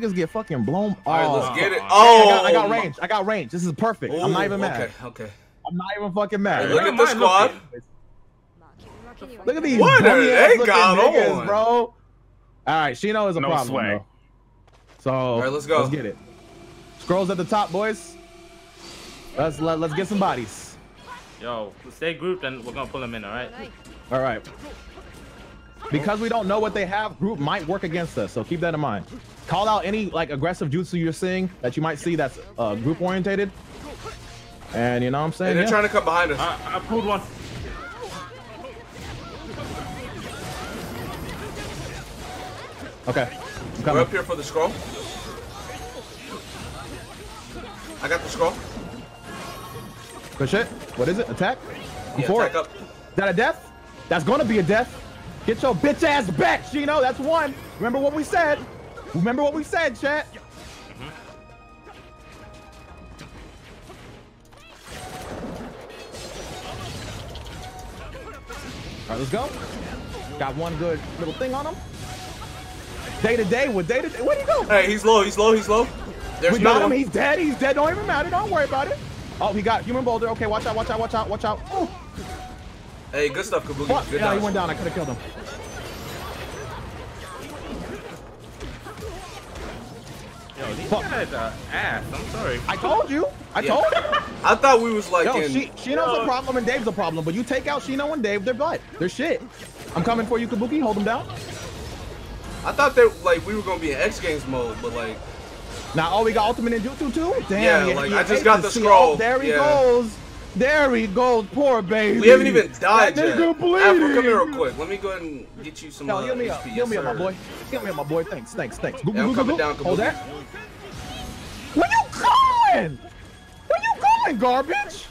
niggas get fucking blown. All right, Oh, let's get it. I Oh, got, I got oh. range. I got range. This is perfect. I'm not even mad. Okay, okay. I'm not even fucking mad. Hey, look at the squad. Look at these What bummy are ass they got niggas, on? bro. All right, Shino is a No problem. swag. though. So All right, let's go. Let's get it. Scrolls at the top, boys. Let's let, let's get some bodies. Yo, stay grouped and we're gonna pull them in, alright? All right. Because we don't know what they have, group might work against us. So keep that in mind. Call out any like aggressive jutsu you're seeing that you might see that's uh, group orientated. And you know what I'm Hey, saying? they're Yeah. trying to come behind us. I, I pulled one. Okay. We're up here for the scroll. I got the scroll. Push it. What is it? Attack? I'm Yeah, for attack it. up. Is that a death? That's gonna be a death. Get your bitch ass back, Shino. That's one. Remember what we said. Remember what we said, chat. All right, let's go. Got one good little thing on him. Day to day with day to day. Where'd he go? Hey, he's low. He's low. He's low. There's we got him. one. He's dead. He's dead. Don't even matter. Don't worry about it. Oh, he got human boulder. Okay, watch out. Watch out. Watch out. Watch out. Ooh. Hey, good stuff, Kabuki. Fuck. Good Yeah, he went down. I could have killed him. Yo, these Fuck. guys are ass. I'm sorry. I told you. I Yeah. told you. I thought we was like Yo, in. she, Shino's a problem and Dave's a problem, but you take out Shino and Dave, they're butt. They're shit. I'm coming for you, Kabuki. Hold them down. I thought that like we were gonna be in X Games mode, but like Now, oh, we got Ultimate and Ninjutsu too? Damn. Yeah, like, I just got the scroll. Oh, there he Yeah. goes. There he goes. Poor baby. we haven't even died that yet. Afro, come here real quick. Let me go ahead and get you some. Yo, uh, heal me up. HP. Heal me up, my boy. Heal me up, my boy. Thanks, thanks, thanks. Goo, Yeah, I'm goo, goo, coming goo. down, Hold that. Where you going? Where you going, garbage?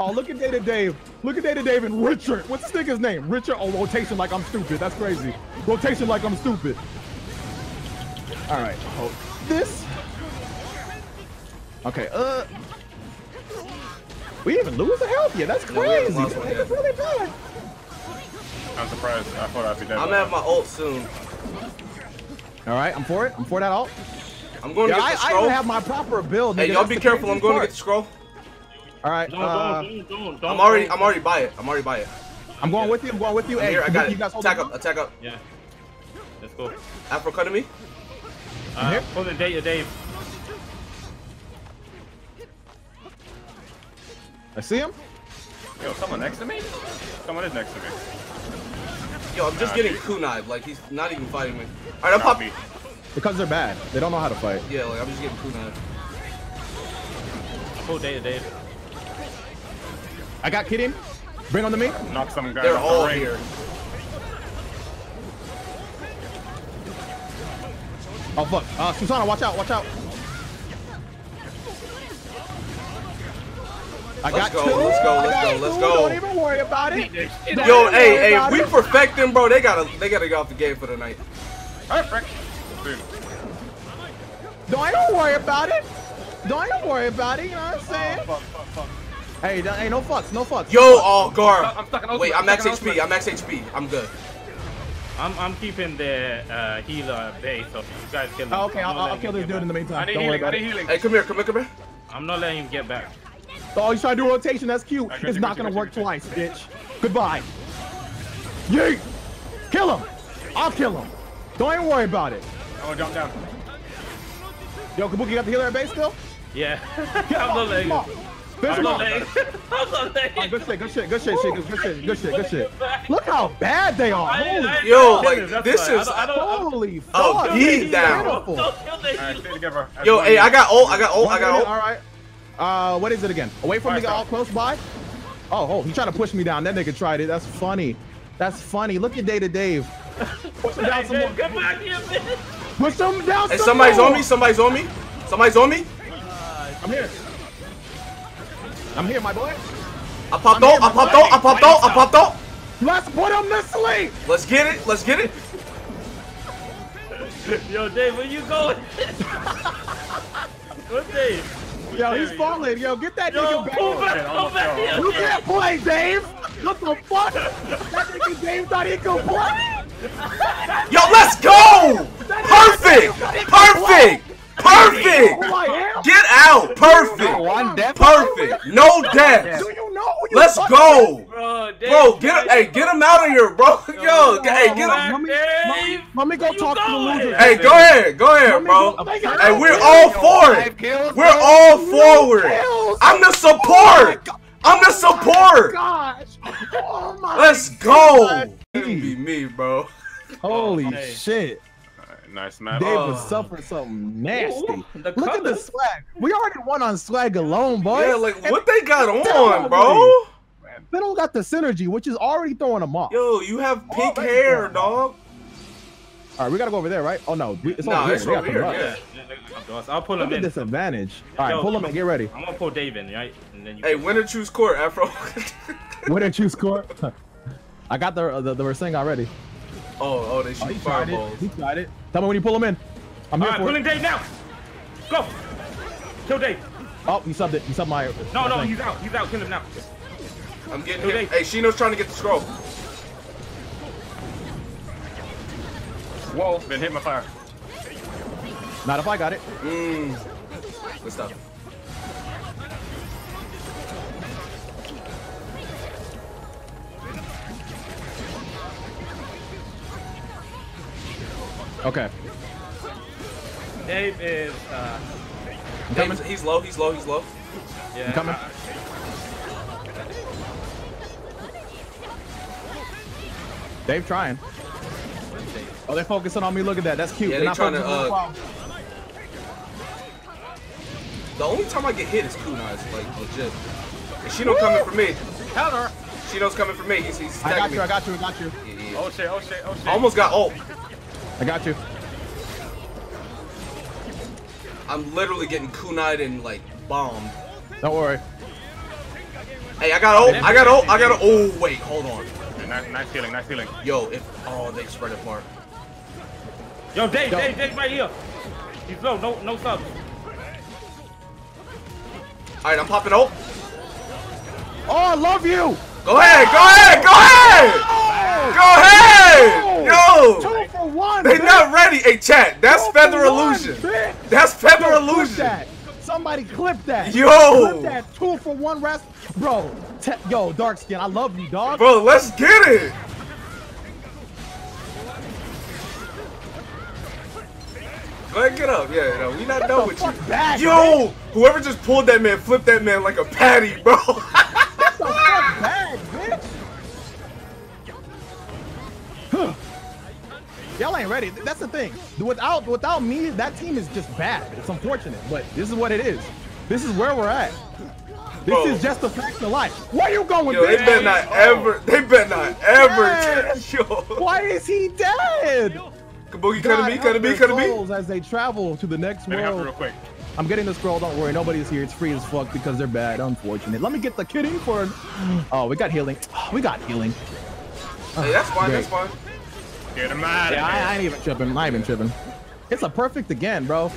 Oh, look at Data Dave. Look at Data Dave and Richard. What's this nigga's name? Richard. Oh, rotation like I'm stupid. That's crazy. Rotation like I'm stupid. All right. Hold this. Okay. Uh. We even lose a health yet. That's No, we haven't crazy. lost This one nigga's yet. really bad. I'm surprised. I thought I'd be dead. I'm by at now. my ult soon. All right. I'm for it. I'm for that alt. I'm going to Yeah, get I, the I scroll. even have my proper build. hey, y'all be careful. I'm craziest going to get the scroll. All right. Don't, Uh, don't, don't, don't. I'm already. I'm already by it. I'm already by it. I'm going with you. I'm going with you. I'm Hey, here. I got you it. guys Attack up. Attack up. Yeah. Let's go. Afro, come to me. Uh, here. pull the Dave. Dave. I see him. Yo, someone next to me? Someone is next to me. Yo, I'm just getting kunai. Like he's not even fighting me. All right, I'm pop. Copy. Because they're bad. They don't know how to fight. Yeah, like I'm just getting kunai. day Dave. Dave. I got Kid in. Bring on to me. Knock some guy They're off the all here. Oh fuck. Uh, Susanoo, watch out. Watch out. I Let's got go, two. let's go, let's go, let's go. Don't even worry about it. Don't Yo, even hey, hey, if we perfect them, bro, they gotta, they gotta get off the game for the night. Perfect. Don't even worry about it. Don't even worry about it. You know what I'm saying? fuck, fuck, fuck. Hey, don't- hey, no fucks. No fucks. Yo, oh, guard. I'm stuck in ultimate, Wait, I'm I'm max HP. I'm max HP. I'm good. I'm, I'm keeping the uh, healer base, so you guys kill him. Oh, okay, I'm I'll, I'll kill this get dude in the meantime. I need Don't worry healing. I about need it. healing. Hey, come here, come here, come here. I'm not letting him get back. Oh, he's trying to do rotation. That's cute. I It's not gonna work twice, bitch. Goodbye. Yeet. Kill him. I'll kill him. Don't even worry about it. Oh, jump down. Yo, Kabuki got the healer at base still? Yeah. Get I'm not letting him. Finish I'm him off. I'm not letting Oh, good shit, good shit, good shit, shit, good shit, good shit, good shit. Look how bad they are. I didn't- I Holy, Yo, kill like, this is- I don't- I don't- holy Oh, fuck. he this is down. pitiful. Don't kill the All right, stay together. Yo, hey. I got ult. I got ult. I got minute, ult. all right. Uh, what is it again? Away from Five me, all close by. Oh, oh, he trying to push me down. That nigga tried it. That's funny. That's funny. Look at Data Dave. Push him down some more. Come back here, bitch. Push him down Hey, some somebody's more. on me. Somebody's on me. Somebody's on me. I'm here. I'm here, my boy. I popped I'm here, ult. I my popped boy. ult. I popped ult. I popped ult. Let's put him to sleep. Let's get it. Let's get it. Yo, Dave, where you going? What Dave? Yo, he's falling. Yo, get that Yo, nigga back. Back, back. You can't play, Dave. What the fuck? that nigga Dave thought he could play. Yo, let's go. Perfect. Perfect. Perfect. Get out. Perfect. Perfect. No death. Let's go. Bro, get him. Hey, get him out of here, bro. Yo, hey, get him. Let me, let me go talk to the going? loser. Hey, go ahead. Go ahead, bro. go- Hey, Hey, we're all for it. We're all forward. kills. I'm the support. I'm the support. Oh my. Let's go. It'd be me, bro. Holy shit. Alright, nice map. Dave Oh. was suffering something nasty. Ooh, the Look at the swag. We already won on swag alone, boy. Yeah, like what they got Tell on, me. bro? They don't got the synergy, which is already throwing them off. Yo, you have oh, pink Already hair, throwing dog. All right, we gotta go over there, right? Oh no, we- it's Nah, over here. it's They got over here, yeah. Yeah, yeah, they can come to us. I'll pull Look him at in. this advantage. All right, Yo, pull them in. Get ready. I'm gonna pull Dave in, right? And then you. Hey, winner choose court, Afro. Winner choose court. I got the the, the Rasengan already. oh, oh, they Oh, shoot he tried it. fireballs. He tried it. Tell me when you pull him in. I'm All here right, for pulling it. Dave now. Go. Kill Dave. Oh, he subbed it. He subbed my. No, my no, thing. he's out. He's out. Kill him now. I'm getting Okay. hit. Hey, Shino's trying to get the scroll. Whoa, been hit my fire. Not if I got it. Mmm. Good stuff. Okay. Dave is. Uh, I'm. He's, he's low. He's low. He's low. yeah. I'm coming. Dave trying. Oh, they're focusing on me. Look at that. That's cute. Yeah, They're they not trying to, the uh. The only time I get hit is kunais, like legit. And Shino coming for me. Counter. Shino's coming for me. He's, he's I stacking got me. you. I got you. I got you. Yeah, yeah. Oh shit, oh shit, oh shit. I almost got ult. I got you. I'm literally getting kunai and like bombed. Don't worry. Hey, I got ult. I got ult. I got ult. Oh wait, hold on. Nice, nice healing, nice healing. Yo, if oh they spread apart. Yo, Dave, Yo. Dave, Dave, right here. He's low. No, no subs. All right, I'm popping ult. Oh, I love you. Go ahead. Go ahead. Go ahead. Go ahead. Yo, Two for one. they bitch. not ready. Hey, chat. That's Two feather for one, illusion. That's feather Yo, illusion. that. Somebody clip that. Yo. Clip that. Two for one rest. Bro, yo, dark skin. I love you, dog. Bro, let's get it. Go ahead, get up. Yeah, no, we not done with you. back, Yo, whoever just pulled that man, flipped that man like a patty, bro. Y'all ain't ready. That's the thing. Without without me, that team is just bad. It's unfortunate, but this is what it is. This is where we're at. This Bro. is just a fact of life. Where you going, Yo, they bitch? better not oh. ever, they better not ever. Yo, Why is he dead? Kabuki, God cut me, help cut me, their cut me. as they travel to the next Let me help you real world. quick. I'm getting the scroll. Don't worry, nobody's here. It's free as fuck because they're bad. Unfortunate. Let me get the kitty for. Oh, we got healing. We got healing. Hey, that's fine, that's Great. fine. Get him out of Yeah, I, I ain't even tripping. I ain't even tripping. It's a perfect again, bro.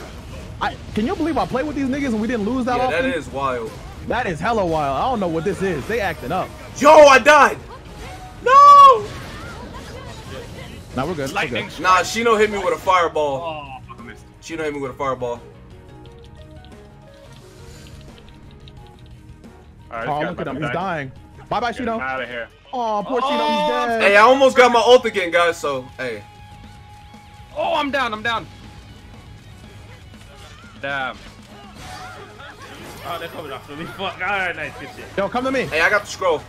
I can you believe I played with these niggas and we didn't lose that Yeah, often? that is wild. That is hella wild. I don't know what this is. They acting up. Yo, I died. No. Now we're good. We're Lightning. good. Nah, Shino hit me with a fireball. Oh, I missed. Shino hit me with a fireball. Alright, Oh, look at him. He's dying. Bye bye, Get him Shino. out of here. Oh, poor Shino. Oh, He's dead. Hey, I almost got my ult again, guys. So, hey. Oh, I'm down. I'm down. Damn. Oh, they're coming after me. Fuck. All right, nice. Good shit. Yo, come to me. Hey, I got the scroll.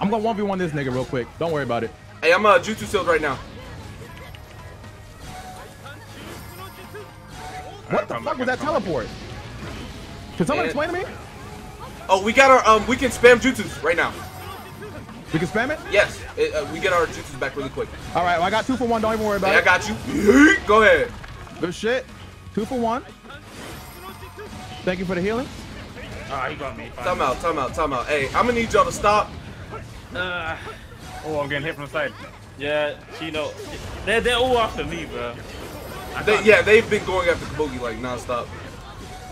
I'm gonna 1v1 this nigga real quick. Don't worry about it. Hey, I'm uh, Jutsu sealed right now. What the fuck was that teleport? Can someone Man. explain to me? Oh, we got our um, we can spam jutsus right now. We can spam it? Yes, it, uh, we get our jutsus back really quick. All right, well, I got two for one. Don't even worry about Hey, I got you. Go ahead. Good shit. Two for one. Thank you for the healing. Ah, he got me. Time out, time out, time out. Hey, I'm gonna need y'all to stop. Uh, Oh, I'm getting hit from the side. yeah, Shino. They're, they're all after me, bro. They, yeah, they've been going after Kabuki like nonstop.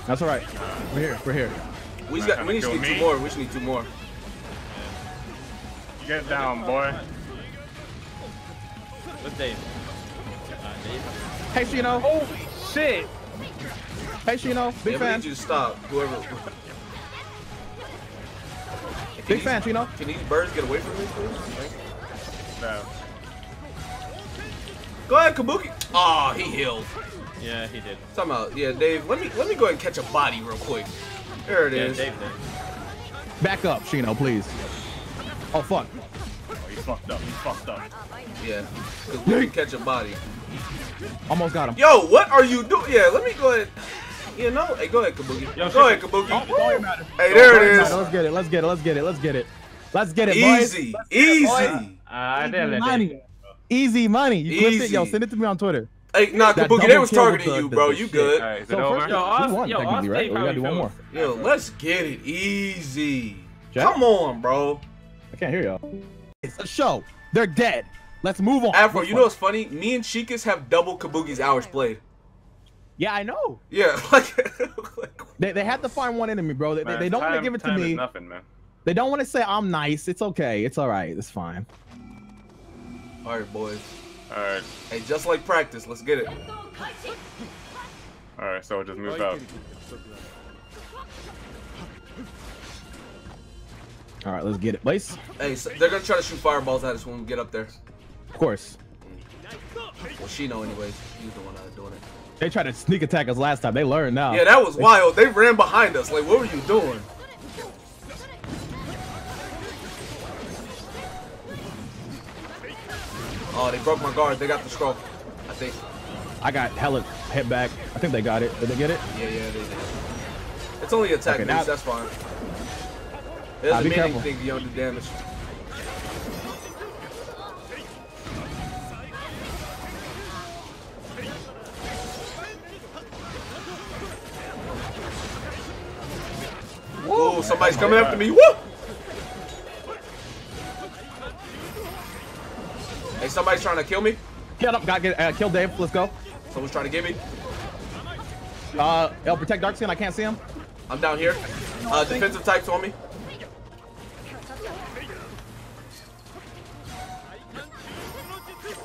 That's all right. We're here. We're here. We just got, we need to need kill two more. We should need two more. Get down, boy. What's Dave? Uh, Dave. Hey, Shino. Holy shit. Hey, Shino, big Yeah, we fan. need you to stop. Whoever. Can Big these- fan, Shino. Can these birds get away from me, please? No. Go ahead, Kabuki. Aw, he healed. Yeah, he did. Talking about, yeah, Dave. Let me let me go ahead and catch a body real quick. There it Yeah, is. Dave. Back up, Shino, please. Oh fuck. Oh, he's fucked up. He's fucked up. Yeah, because we can catch a body. Almost got him. Yo, what are you doing? Yeah, let me go ahead. You know, hey, go ahead, Kabuki. Yo, go ahead, Kabuki. Oh, hey, there it Let's get it. Let's get it. Let's get it. Let's get it. Let's get it, boys. Easy, get it, boys. easy. Ah, I did Easy money. Easy money. You clipped it. Yo, send it to me on Twitter. Hey, nah, Kabuki, they was targeting you, bro. You good? Alright, is it So over? first, Yo, we ask- won yo, technically, right? We gotta he do one more. Yo, let's get it easy. Jack? Come on, bro. I can't hear y'all. It's a show. They're dead. Let's move on. Afro, Which you one? know what's funny? Me and Shikas have double Kabuki's hours played. Yeah, I know. Yeah, like, like They, they had to find one enemy, bro. They, they- Man, they don't want to give it to me. Nothing, man. They don't want to say I'm nice. It's okay. It's all right. It's fine. all right, boys. All right. Hey, just like practice, let's get it. All right. So just move out. All right, let's get it, boys. Hey, so they're gonna try to shoot fireballs at us when we get up there. Of course. Well, she know anyways. He's the one uh, doing it. They tried to sneak attack us last time. They learned now. Yeah, that was wild. They ran behind us. Like, what were you doing? Oh, they broke my guard. They got the scroll. I think. I got hella hit back. I think they got it. Did they get it? Yeah, yeah, they did. It's only attack Okay, now- That's fine. It doesn't mean anything. Don't do damage. Oh, somebody's coming after me. Woo! Somebody's trying to kill me. Get up. Got get uh, kill Dave. Let's go. Someone's trying to get me. Uh, L protect Darkskin. I can't see him. I'm down here. Uh, defensive types on me.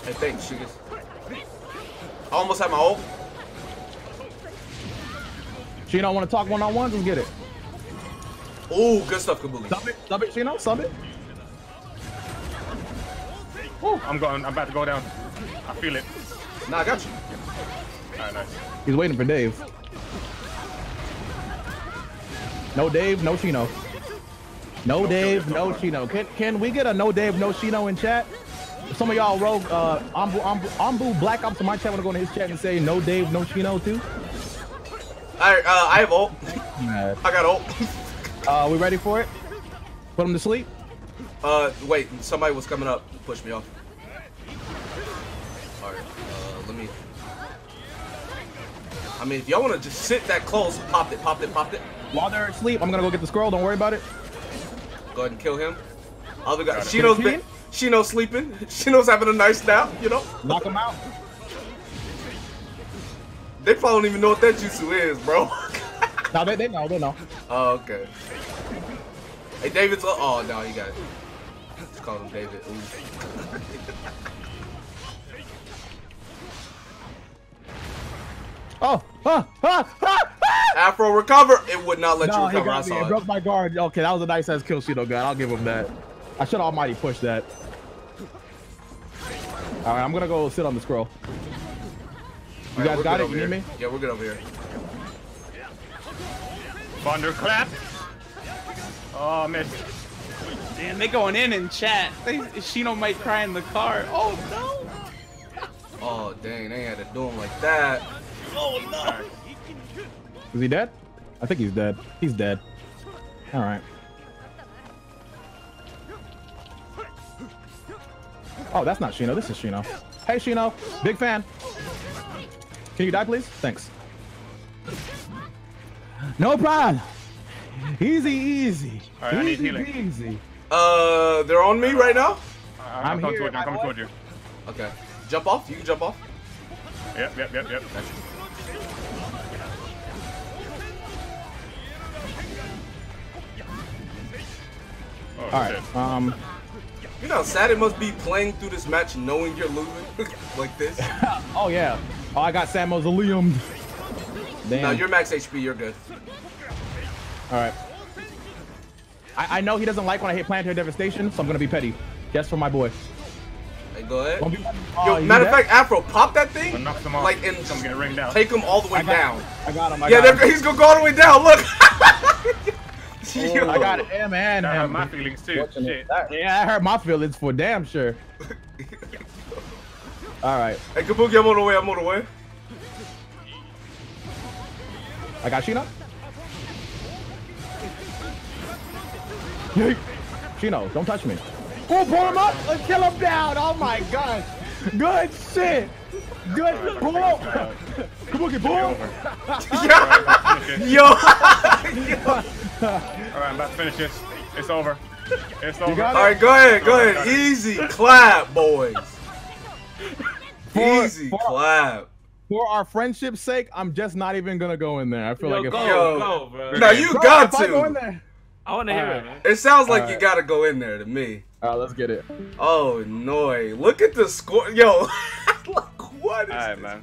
Hey, thanks. I almost had my ult. Shino, want to talk one on one? Let's get it. Ooh, good stuff, Kabuki. Sub it. Sub it. Shino. Sub it. I'm going. I'm about to go down. I feel it. Nah, I got you. All right, nice. He's waiting for Dave. No Dave, no Shino. No Dave, no Shino. Can can we get a no Dave, no Shino in chat? Some of y'all rogue uh Anbu, Anbu, Anbu Black Ops in my chat want to go into his chat and say no Dave, no Shino too. Alright, uh, I have ult. I got ult. Uh, we ready for it? Put him to sleep. Uh, wait, somebody was coming up. Push me off. Alright, uh, let me. I mean, if y'all want to just sit that close, pop it, pop it, pop it. While they're asleep, I'm gonna go get the scroll. Don't worry about it. Go ahead and kill him. Other guy. Shino's been, Shino's sleeping. Shino's having a nice nap, you know? Knock him out. They probably don't even know what that jutsu is, bro. no, they, they know. They know. oh, okay. Hey, David's. Oh, no, you got it. Just call him David. Ooh. Oh, ah, ah, ah, ah! Afro recover. It would not let you No, he recover. I got saw It it. broke my guard. Okay, that was a nice ass kill, Shino God. I'll give him that. I should almighty push that. All right, I'm gonna go sit on the scroll. You Alright, guys got it? over You need me? Yeah, we're good over here. Thunderclap. Oh, missed. Damn, they going in in chat. They, Shino might cry in the car. Oh no! Oh, dang, they had to do him like that. Oh no! Is he dead? I think he's dead. He's dead. All right. Oh, that's not Shino. This is Shino. Hey, Shino. Big fan. Can you die, please? Thanks. No problem. Easy, easy. All right, I need easy, healing. easy. Uh, they're on me right now? I'm, I'm coming here, toward you. I'm coming my toward you. Okay. Jump off. You can jump off. Yep, yep, yep, yep. Oh, All right. shit. Um. You know how sad it must be playing through this match knowing you're losing like this? Oh yeah. Oh, I got Sand Mausoleum. Damn. No, you're max HP. You're good. All right. I, I know he doesn't like when I hit planetary devastation, so I'm gonna be petty. Just for my boy. Hey, go ahead. Don't be- Yo, Oh, you matter of fact, Afro, pop that thing. knocked him off. Like, and I'm getting ringed out. take him all the way I got, down. I got him. I Yeah, got him. he's gonna go all the way down. Look. Oh, Yo. I got him and That hurt my feelings too. Shit. That- yeah, I hurt my feelings for damn sure. All right, Hey, Kabuki, I'm on the way. I'm on the way. I got Shino. Yeet. Shino, don't touch me. Oh, pull him up and kill him down. Oh my gosh. Good shit. Good pull. Kabuki, pull. Yo. Yo. All right, I'm about to finish this. It's over. It's over. got All right, go ahead. Go ahead. Easy clap, boys. For- Easy for- clap. For our friendship's sake, I'm just not even gonna go in there. I feel Yo, like if go, Yo. go, bro. No, you Bro, got if I go in to. I want to hear right. it, man. It sounds like right. you got to go in there to me. All right, let's get it. Oh, no. Look at the score. Yo, like, what is All right, this? man.